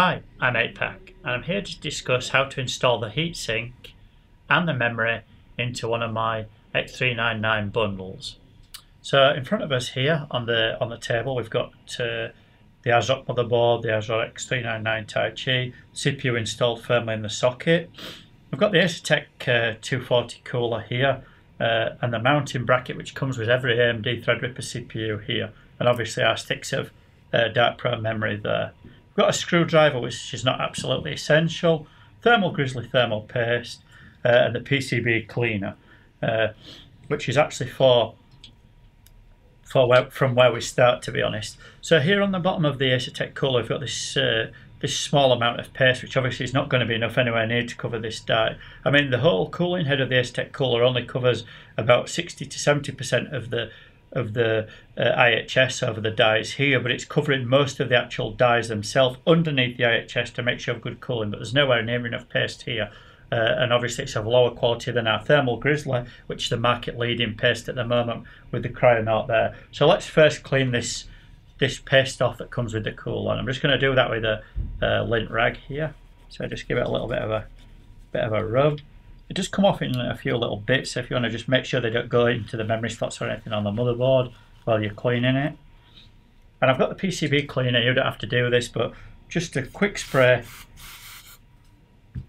Hi, I'm 8Pack and I'm here to discuss how to install the heatsink and the memory into one of my X399 bundles. So in front of us here on the on the table we've got uh, the ASRock motherboard, the ASRock X399 Tai-Chi, CPU installed firmly in the socket. We've got the Asetek uh, 240 cooler here uh, and the mounting bracket which comes with every AMD Threadripper CPU here and obviously our sticks of uh, Dark Pro memory there got a screwdriver which is not absolutely essential, thermal grizzly thermal paste, uh, and the PCB cleaner, uh, which is actually for for where, from where we start to be honest. So here on the bottom of the Asetek cooler we've got this uh, this small amount of paste which obviously is not going to be enough anywhere near to cover this die. I mean the whole cooling head of the Asetek cooler only covers about 60 to 70% of the of the uh, IHS over the dies here, but it's covering most of the actual dies themselves underneath the IHS to make sure of good cooling, but there's nowhere near enough paste here. Uh, and obviously it's of lower quality than our Thermal Grizzly, which is the market leading paste at the moment with the Kryonaut there. So let's first clean this this paste off that comes with the cooler. I'm just going to do that with a, a lint rag here. So just give it a little bit of a bit of a rub. It does come off in a few little bits if you want to just make sure they don't go into the memory slots or anything on the motherboard while you're cleaning it. And I've got the PCB cleaner, you don't have to do this, but just a quick spray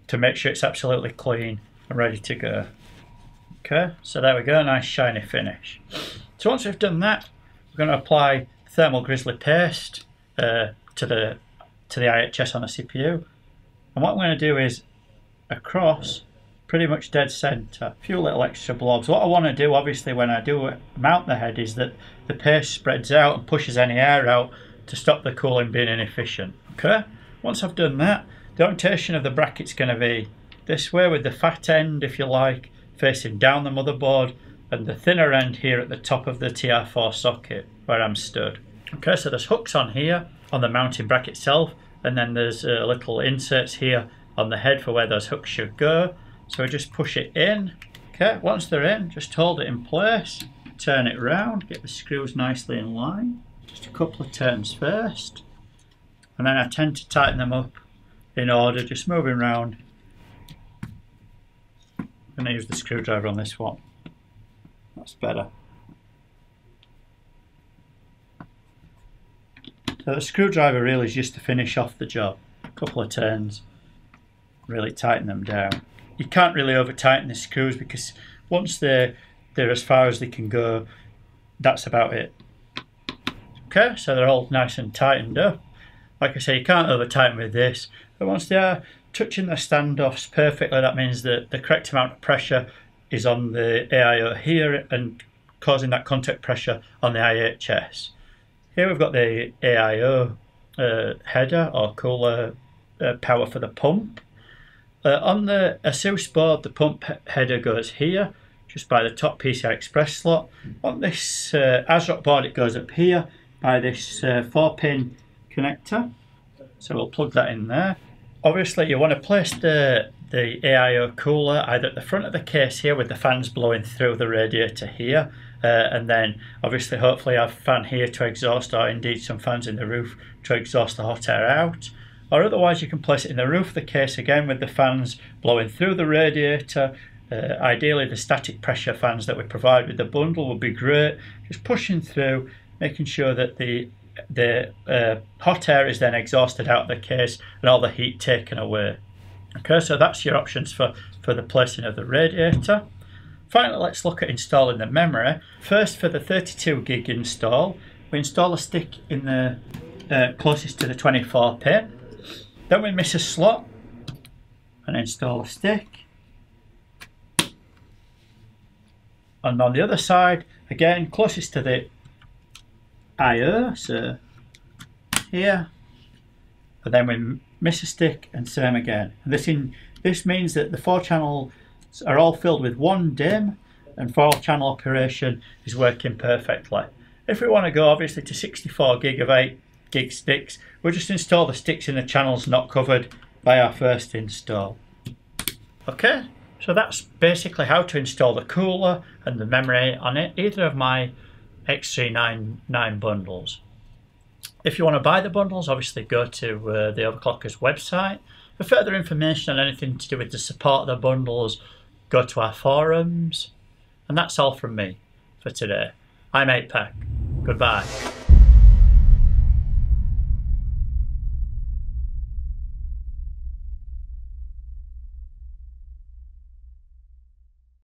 to make sure it's absolutely clean and ready to go. Okay, so there we go, nice shiny finish. So once we've done that, we're going to apply thermal grizzly paste uh, to the to the IHS on the CPU. And what I'm going to do is across pretty much dead center. A few little extra blobs. What I want to do, obviously, when I do mount the head is that the paste spreads out and pushes any air out to stop the cooling being inefficient. Okay, once I've done that, the orientation of the bracket's going to be this way with the fat end, if you like, facing down the motherboard and the thinner end here at the top of the TR4 socket where I'm stood. Okay, so there's hooks on here on the mounting bracket itself and then there's uh, little inserts here on the head for where those hooks should go. So we just push it in. Okay, once they're in, just hold it in place, turn it round, get the screws nicely in line. Just a couple of turns first. And then I tend to tighten them up in order, just moving around. I'm to use the screwdriver on this one. That's better. So the screwdriver really is just to finish off the job. A couple of turns, really tighten them down you can't really over tighten the screws because once they're they're as far as they can go, that's about it. Okay, so they're all nice and tightened up. Like I say, you can't over tighten with this, but once they are touching the standoffs perfectly, that means that the correct amount of pressure is on the AIO here and causing that contact pressure on the IHS. Here we've got the AIO uh, header or cooler uh, power for the pump. Uh, on the ASUS board, the pump header goes here, just by the top PCI Express slot. On this uh, ASRock board, it goes up here by this uh, 4-pin connector. So we'll plug that in there. Obviously, you want to place the, the AIO cooler either at the front of the case here with the fans blowing through the radiator here, uh, and then obviously hopefully have fan here to exhaust or indeed some fans in the roof to exhaust the hot air out or otherwise you can place it in the roof of the case again with the fans blowing through the radiator. Uh, ideally the static pressure fans that we provide with the bundle would be great, just pushing through, making sure that the the uh, hot air is then exhausted out of the case and all the heat taken away. Okay, so that's your options for, for the placing of the radiator. Finally, let's look at installing the memory. First, for the 32 gig install, we install a stick in the uh, closest to the 24 pin. Then we miss a slot and install a stick. And on the other side, again, closest to the IO, so here, and then we miss a stick and same again. And this, in, this means that the four channels are all filled with one DIMM and four channel operation is working perfectly. If we want to go obviously to 64 gig of 8 gig sticks. We'll just install the sticks in the channels not covered by our first install. Okay, so that's basically how to install the cooler and the memory on it, either of my X399 bundles. If you want to buy the bundles, obviously go to uh, the Overclockers website. For further information on anything to do with the support of the bundles, go to our forums. And that's all from me for today. I'm 8 Pack. Goodbye.